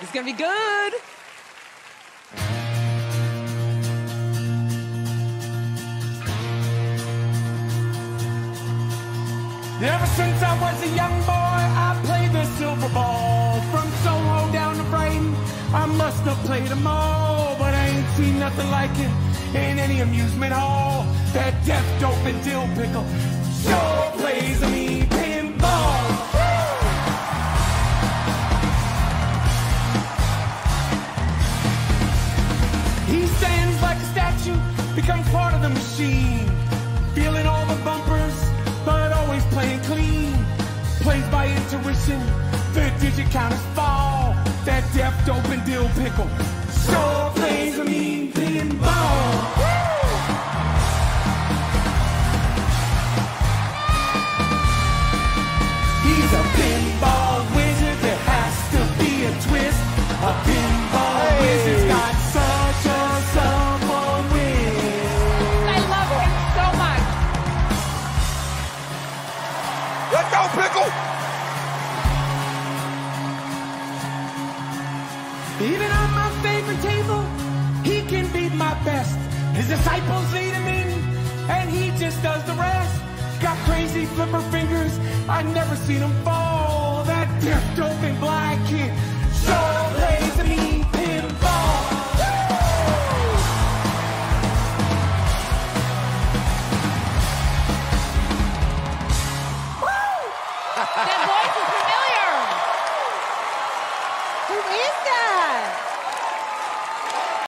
It's gonna be good. Ever since I was a young boy, I played the silver ball. From Soho down to Brighton, I must have played them all. But I ain't seen nothing like it in any amusement hall. That deaf, dope, and dill pickle sure plays a He stands like a statue, becomes part of the machine. Feeling all the bumpers, but always playing clean. Plays by intuition, the digit counters fall. That deaf, dope, and dill pickle sure plays a mean pinball. He's a pinball wizard, there has to be a twist. A pinball Let's go, Pickle! Even on my favorite table, he can beat my best. His disciples lead him in, and he just does the rest. Got crazy flipper fingers, I never seen him fall. That deaf, dope, and that voice is familiar. Who is that?